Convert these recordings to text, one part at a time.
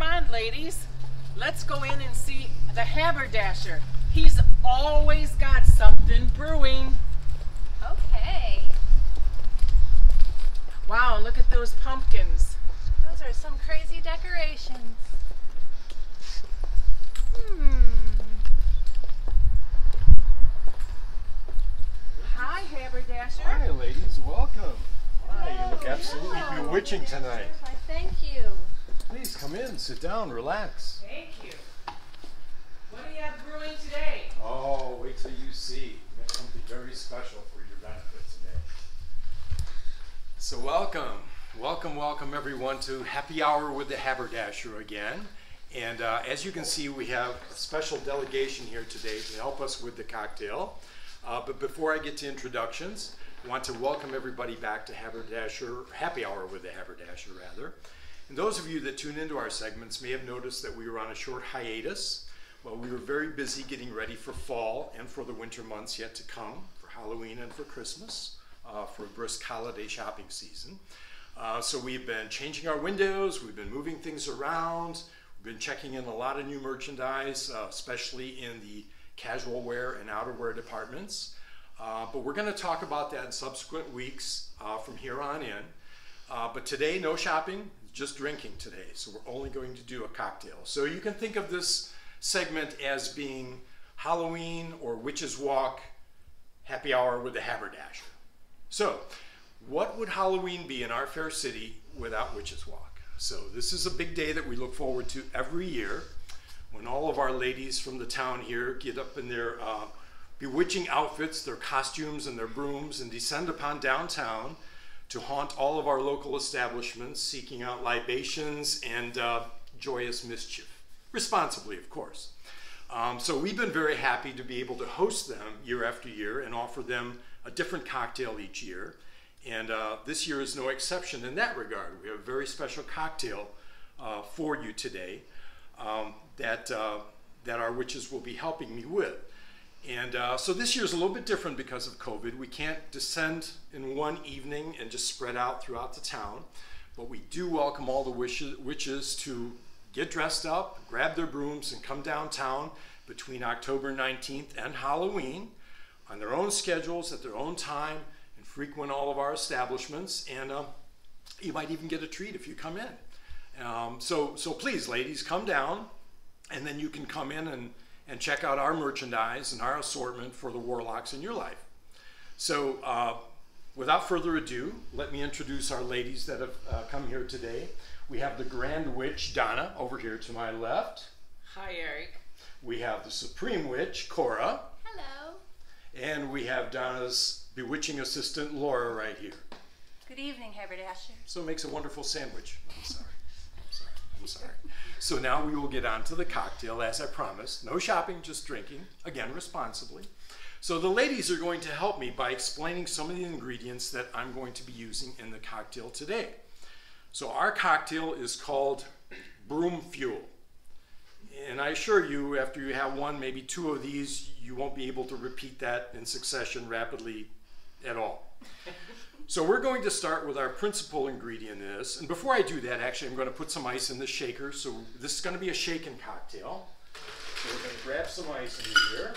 come on, ladies. Let's go in and see the haberdasher. He's always got something brewing. Okay. Wow, look at those pumpkins. Those are some crazy decorations. Hmm. Hi, haberdasher. Hi, ladies. Welcome. Hi, you look absolutely Hello. bewitching tonight. Why, thank you. Please come in, sit down, relax. Thank you. What do you have brewing today? Oh, wait till you see. We got something very special for your benefit today. So, welcome. Welcome, welcome everyone to Happy Hour with the Haberdasher again. And uh, as you can see, we have a special delegation here today to help us with the cocktail. Uh, but before I get to introductions, I want to welcome everybody back to Haberdasher, Happy Hour with the Haberdasher, rather. And those of you that tune into our segments may have noticed that we were on a short hiatus. Well, we were very busy getting ready for fall and for the winter months yet to come, for Halloween and for Christmas, uh, for a brisk holiday shopping season. Uh, so we've been changing our windows, we've been moving things around, we've been checking in a lot of new merchandise, uh, especially in the casual wear and outerwear departments. Uh, but we're going to talk about that in subsequent weeks uh, from here on in. Uh, but today, no shopping, just drinking today. So we're only going to do a cocktail. So you can think of this segment as being Halloween or Witches' Walk happy hour with the haberdasher. So, what would Halloween be in our fair city without Witches' Walk? So, this is a big day that we look forward to every year when all of our ladies from the town here get up in their uh, bewitching outfits, their costumes, and their brooms and descend upon downtown to haunt all of our local establishments, seeking out libations and uh, joyous mischief. Responsibly, of course. Um, so we've been very happy to be able to host them year after year and offer them a different cocktail each year. And uh, this year is no exception in that regard. We have a very special cocktail uh, for you today um, that, uh, that our witches will be helping me with. And uh, so this year is a little bit different because of COVID. We can't descend in one evening and just spread out throughout the town. But we do welcome all the witches to get dressed up, grab their brooms, and come downtown between October 19th and Halloween on their own schedules, at their own time, and frequent all of our establishments. And uh, you might even get a treat if you come in. Um, so, so please, ladies, come down, and then you can come in and, and check out our merchandise and our assortment for the warlocks in your life. So, uh, without further ado, let me introduce our ladies that have uh, come here today. We have the Grand Witch, Donna, over here to my left. Hi, Erik. We have the Supreme Witch, Cora. Hello. And we have Donna's bewitching assistant, Laura, right here. Good evening, haberdasher. So it makes a wonderful sandwich. I'm sorry. I'm sorry. So now we will get on to the cocktail, as I promised. No shopping, just drinking, again, responsibly. So the ladies are going to help me by explaining some of the ingredients that I'm going to be using in the cocktail today. So our cocktail is called Broom Fuel. And I assure you, after you have one, maybe two of these, you won't be able to repeat that in succession rapidly at all. So we're going to start with our principal ingredient in this. And before I do that, actually, I'm going to put some ice in the shaker. So this is going to be a shaken cocktail. So we're going to grab some ice in here.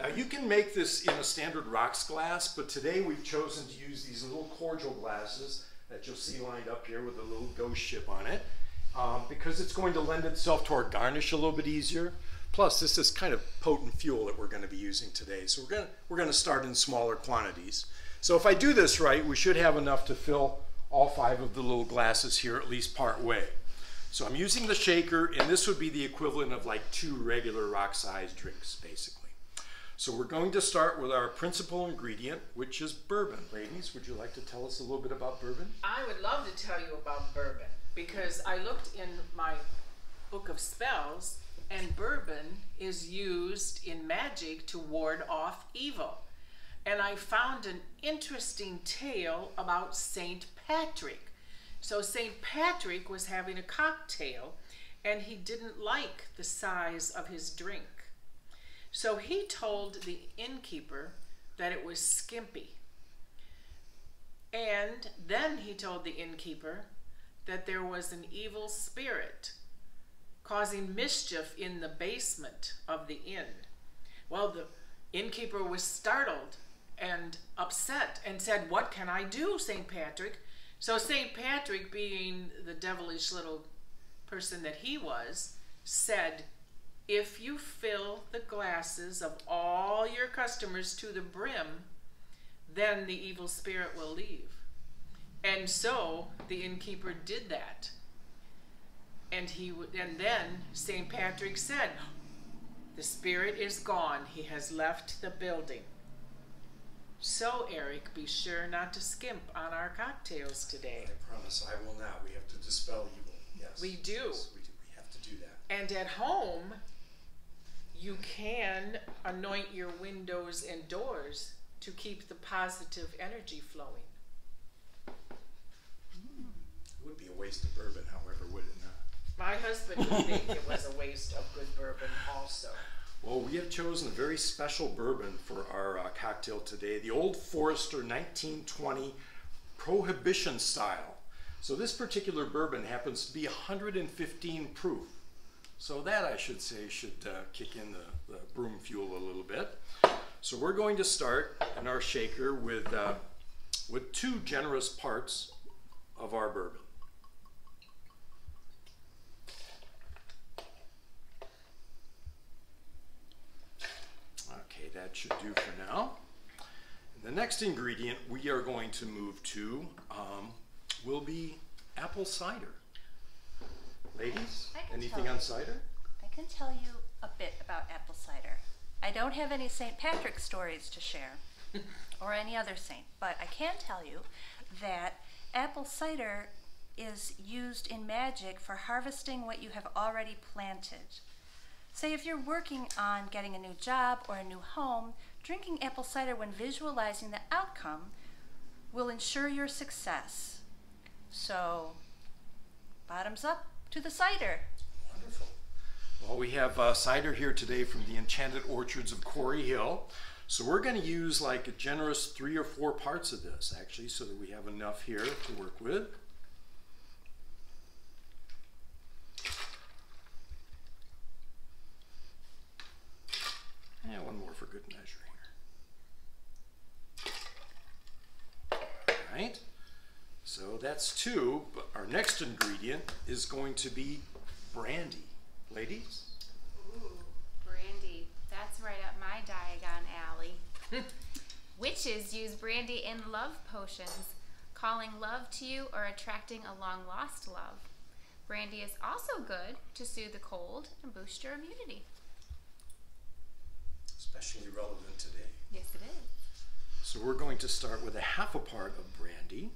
Now you can make this in a standard rocks glass, but today we've chosen to use these little cordial glasses that you'll see lined up here with a little ghost ship on it, um, because it's going to lend itself to our garnish a little bit easier. Plus, this is kind of potent fuel that we're going to be using today, so we're going to, we're going to start in smaller quantities. So if I do this right, we should have enough to fill all five of the little glasses here at least part way. So I'm using the shaker, and this would be the equivalent of like two regular rock-sized drinks, basically. So we're going to start with our principal ingredient, which is bourbon. Ladies, would you like to tell us a little bit about bourbon? I would love to tell you about bourbon because I looked in my book of spells and bourbon is used in magic to ward off evil. And I found an interesting tale about St. Patrick. So, St. Patrick was having a cocktail and he didn't like the size of his drink. So, he told the innkeeper that it was skimpy. And then he told the innkeeper that there was an evil spirit causing mischief in the basement of the inn. Well, the innkeeper was startled and upset and said, What can I do, St. Patrick? So, St. Patrick, being the devilish little person that he was, said, If you fill the glasses of all your customers to the brim, then the evil spirit will leave. And so the innkeeper did that. And he and then St. Patrick said, "The spirit is gone. He has left the building." So, Erik, be sure not to skimp on our cocktails today. I promise I will not. We have to dispel evil. Yes. We do. Yes, we do. We have to do that. And at home, you can anoint your windows and doors to keep the positive energy flowing. Hmm. It would be a waste of bourbon, however, would it? My husband would think it was a waste of good bourbon, also. Well, we have chosen a very special bourbon for our uh, cocktail today the Old Forester 1920 Prohibition style. So, this particular bourbon happens to be 115 proof. So, that I should say should uh, kick in the, the, broom fuel a little bit. So, we're going to start in our shaker with, uh, with two generous parts of our bourbon. That should do for now. The next ingredient we are going to move to um, will be apple cider. Ladies, anything on cider? I can tell you a bit about apple cider. I don't have any St. Patrick stories to share, or any other saint, but I can tell you that apple cider is used in magic for harvesting what you have already planted. Say if you're working on getting a new job or a new home, drinking apple cider when visualizing the outcome will ensure your success. So, bottoms up to the cider. Wonderful. Well, we have uh, cider here today from the Enchanted Orchards of Quarry Hill. So we're going to use like a generous three or four parts of this actually so that we have enough here to work with. Yeah, one more for good measure here. All right. So that's two, but our next ingredient is going to be brandy. Ladies? Ooh, brandy. That's right up my Diagon alley. Witches use brandy in love potions, calling love to you or attracting a long lost love. Brandy is also good to soothe the cold and boost your immunity especially relevant today. Yes, it is. So we're going to start with a half a part of brandy.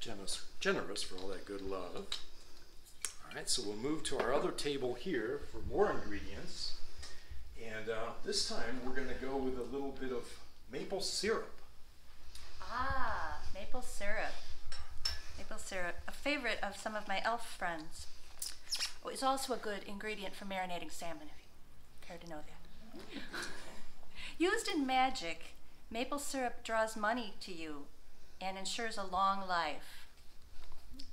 Generous, generous for all that good love. All right, so we'll move to our other table here for more ingredients. And uh, this time we're going to go with a little bit of maple syrup. Ah, maple syrup. Maple syrup, a favorite of some of my elf friends. Oh, it's also a good ingredient for marinating salmon, if you care to know that. Mm. Used in magic, maple syrup draws money to you and ensures a long life.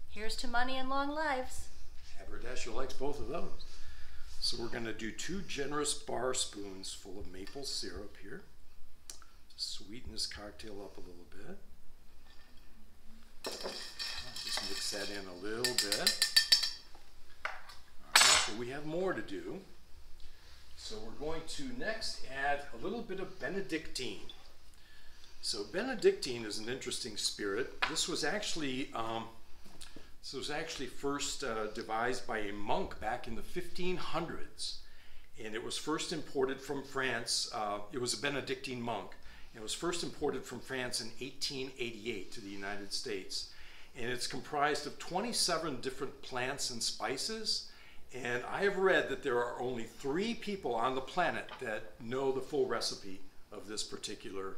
Here's to money and long lives. Haberdasher likes both of those. So we're going to do two generous bar spoons full of maple syrup here. To sweeten this cocktail up a little bit. Just mix that in a little bit but we have more to do. So we're going to next add a little bit of Benedictine. So Benedictine is an interesting spirit. This was actually um, this was actually first uh, devised by a monk back in the 1500s, and it was first imported from France. Uh, it was a Benedictine monk. and It was first imported from France in 1888 to the United States, and it's comprised of 27 different plants and spices and I have read that there are only three people on the planet that know the full recipe of this particular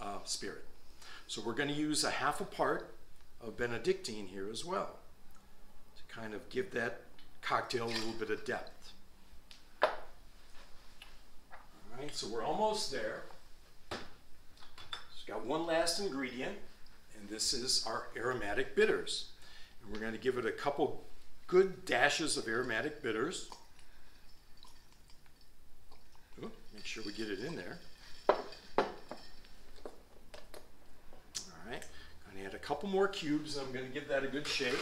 uh, spirit. So we're going to use a half a part of Benedictine here as well to kind of give that cocktail a little bit of depth. All right, so we're almost there. Just got one last ingredient, and this is our aromatic bitters. And we're going to give it a couple good dashes of aromatic bitters. Ooh, make sure we get it in there. All right, going to add a couple more cubes, I'm going to give that a good shake.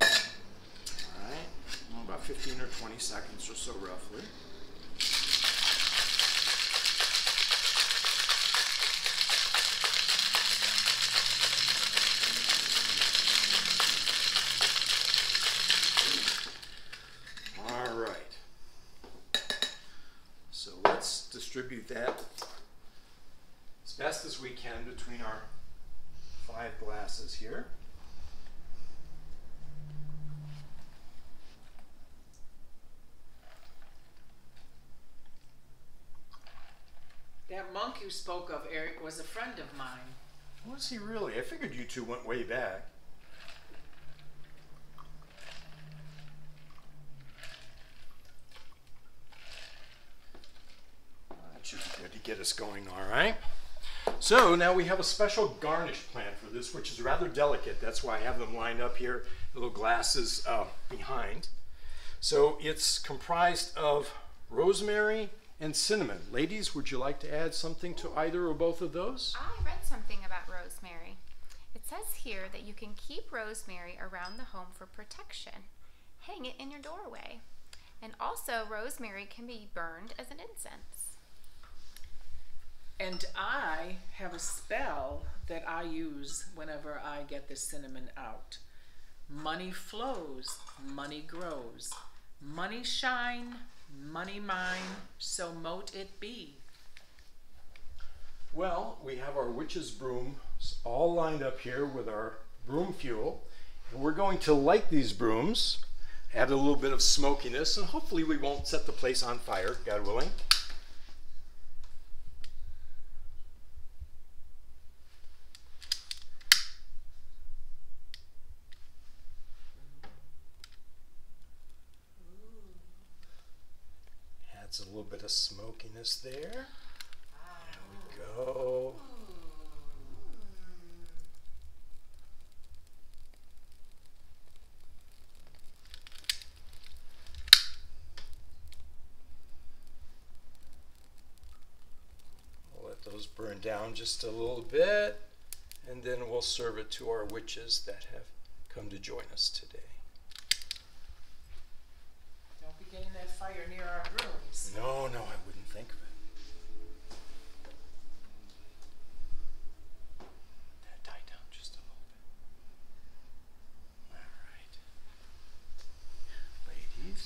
All right, about 15 or 20 seconds or so roughly. All right. So let's distribute that as best as we can between our five glasses here. That monk you spoke of, Erik, was a friend of mine. Was he really? I figured you two went way back. That should be good to get us going, all right? So now we have a special garnish plan for this, which is rather delicate. That's why I have them lined up here, little glasses uh, behind. So it's comprised of rosemary and cinnamon. Ladies, would you like to add something to either or both of those? I read something about rosemary. It says here that you can keep rosemary around the home for protection. Hang it in your doorway. And also, rosemary can be burned as an incense. And I have a spell that I use whenever I get the cinnamon out. Money flows, money grows. Money shine, money mine, so mote it be. Well, we have our witch's brooms all lined up here with our broom fuel. And we're going to light these brooms, add a little bit of smokiness, and hopefully we won't set the place on fire, God willing. Adds a little bit smokiness there. There we go. We'll let those burn down just a little bit, and then we'll serve it to our witches that have come to join us today. Don't be getting that fire near our brooms. No, no, I wouldn't think of it. That died down just a little bit. All right. Ladies,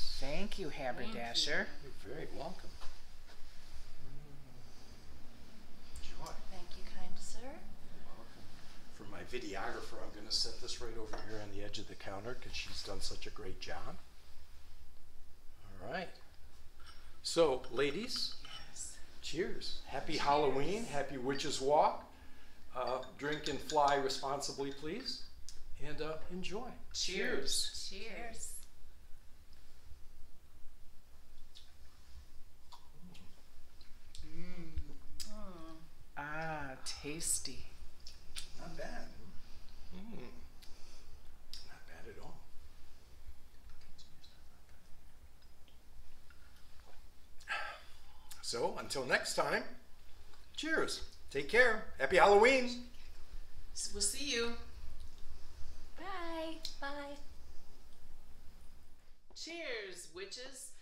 Thank you, haberdasher. you're very welcome. Joy. Thank you, kind sir. Welcome. For my videographer, I'm going to set this right over here on the edge of the counter because she's done such a great job. All right. So, ladies, Yes. cheers. Happy Halloween. Happy Witches Walk. Uh, drink and fly responsibly, please. And uh, enjoy. Cheers. Cheers. Ah, tasty. Not bad. Mm. Not bad at all. So, until next time, cheers. Take care. Happy Halloween. We'll see you. Bye. Bye. Cheers, witches.